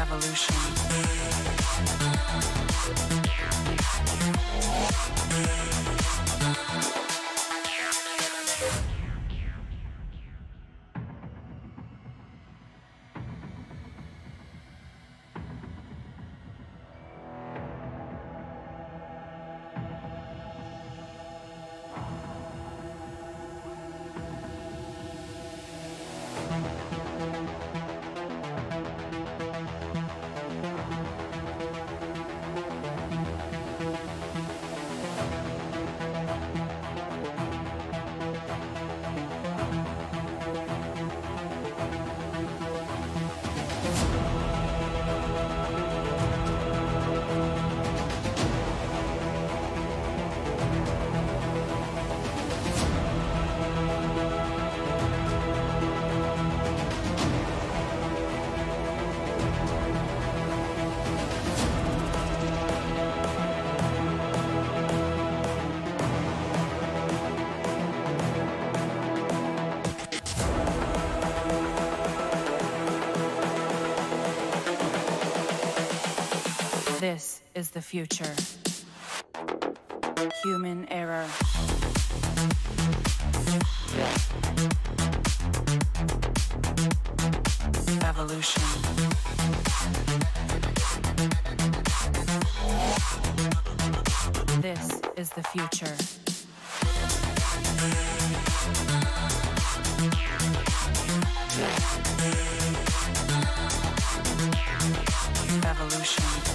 Evolution. This is the future. Human error. Evolution. This is the future. Evolution.